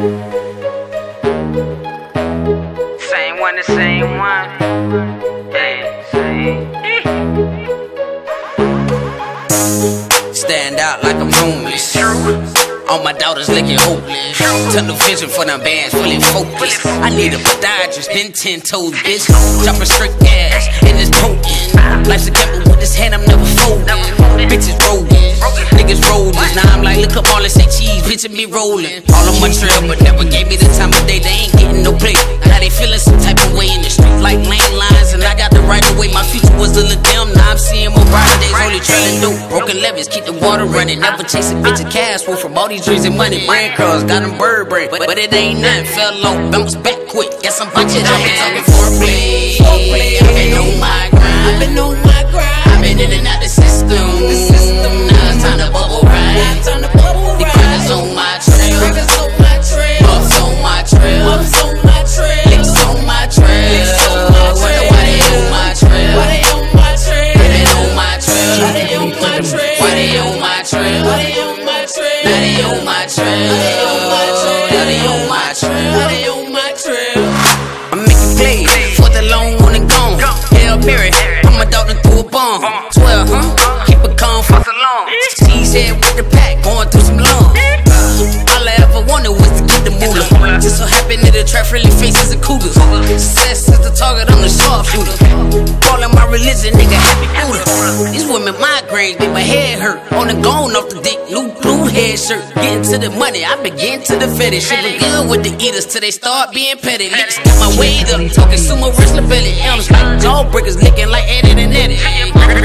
Same one, the same one. Stand out like I'm homeless. All my daughters looking hopeless. Tunnel vision for them bands, fully focused. I need a podiatrist, been ten toes, bitch. Dropping straight gas, and it's potent. Life's a gamble with this hand, I'm never picture me rolling. All on my trail, but never gave me the time of day. They ain't getting no play. Now they feeling some type of way in the street, like lane lines, and I got the right of way. My future was to look them. Now I'm seeing more brighter days. Only trailing dope, broken levers, keep the water running. Never chase a bitch of cash flow from all these dreams and money. Brand curls, got them bird brain, but, but it ain't nothing. Fell low, bounce back quick. Guess I'm bunching up and talking foreplay. I've trail? Now they on my trail. Now they on my trail. Now they on my trail. I'm making plays for the long one and gone. Hail Mary, I'm a dog through a bomb. 12, huh? Keep it calm for so long. She's head with the pack, going through some long. All I ever wanted was to get the moolah. Just so happened that the trap friendly faces and cougars. Success is the target, I'm the sharpshooter. Calling my religion, nigga, happy Buddha. These women migraines make my head hurt. On the gone head shirt. Getting to the money, I begin to the fetish. Was good with the eaters till they start being petty. Niggas got my weight up, talking sumo wrestler belly. Elms like jawbreakers, licking like Eddie and Eddie.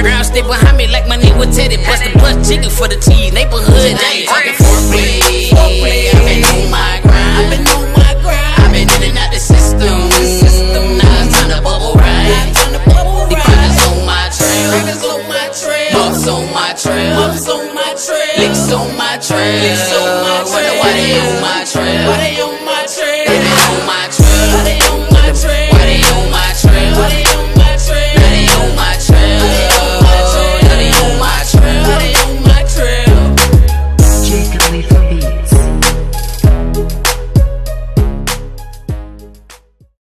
Ground stay behind me like my with Teddy. Bust the bus chicken for the cheese, neighborhood. I ain't talking foreplay. I've been on my grind. I've been on my grind. I've been in and out the system. Now it's time to bubble ride. The on my trail. On my trail. Buffs on my trail. Licks on my my trail. Why they on